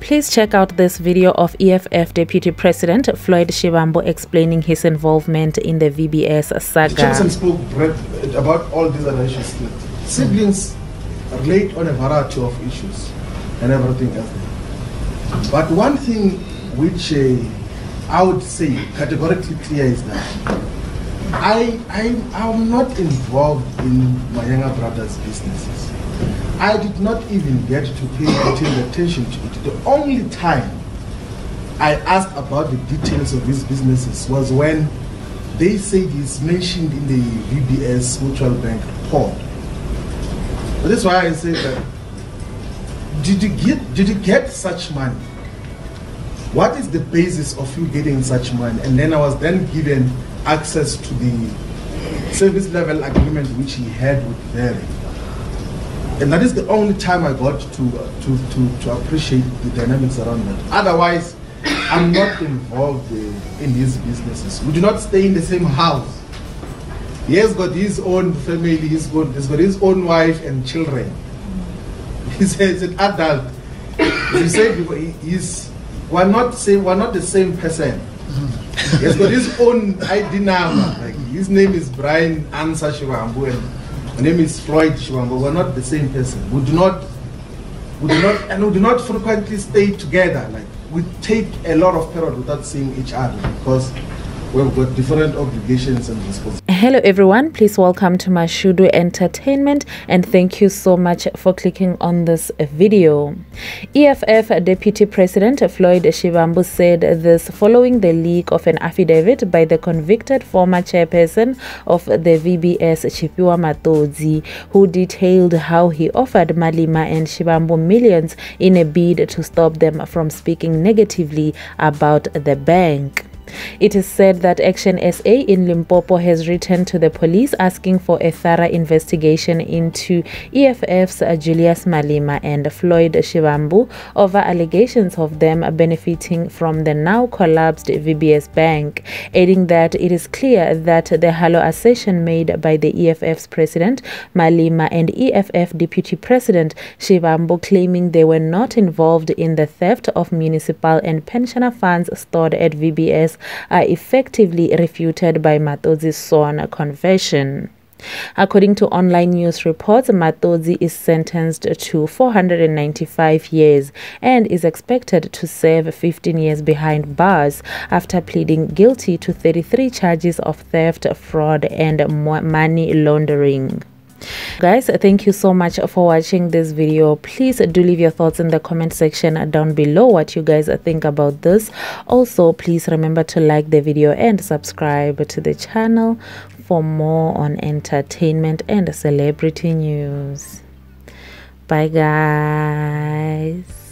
Please check out this video of EFF Deputy President Floyd Shivambu explaining his involvement in the VBS saga. Johnson spoke about all these issues. Siblings relate on a variety of issues and everything else. But one thing which uh, I would say categorically clear is that I, I am not involved in my younger brother's businesses. I did not even get to pay attention to it. The only time I asked about the details of his businesses was when they said it's mentioned in the VBS Mutual Bank report. But that's why I say that did you get did you get such money? What is the basis of you getting such money? And then I was then given access to the service level agreement which he had with Very. And that is the only time I got to, uh, to, to, to appreciate the dynamics around that. Otherwise, I'm not involved uh, in his businesses. We do not stay in the same house. He has got his own family, he's got, he's got his own wife and children. He's, he's an adult. You said, he's, we're not, same, we're not the same person. He has got his own ID number. Like, his name is Brian Ansa Shivambu and my name is Floyd Shivambu. We're not the same person. We do not, we do not, and we do not frequently stay together. Like we take a lot of period without seeing each other because we've got different obligations and responsibilities. Hello everyone, please welcome to Mashudu Entertainment and thank you so much for clicking on this video. EFF Deputy President Floyd Shivambu said this following the leak of an affidavit by the convicted former chairperson of the VBS Tshifhiwa Matodzi who detailed how he offered Malema and Shivambu millions in a bid to stop them from speaking negatively about the bank. It is said that Action SA in Limpopo has written to the police asking for a thorough investigation into EFF's Julius Malema and Floyd Shivambu over allegations of them benefiting from the now collapsed VBS Bank, adding that it is clear that the hollow assertion made by the EFF's president Malema and EFF deputy president Shivambu claiming they were not involved in the theft of municipal and pensioner funds stored at VBS are effectively refuted by Matodzi's sworn confession. According to online news reports, Matodzi is sentenced to 495 years and is expected to serve 15 years behind bars after pleading guilty to 33 charges of theft, fraud, and money laundering guys thank you so much for watching this video. Please do leave your thoughts in the comment section down below what you guys think about this. Also please remember to like the video and subscribe to the channel for more on entertainment and celebrity news. Bye guys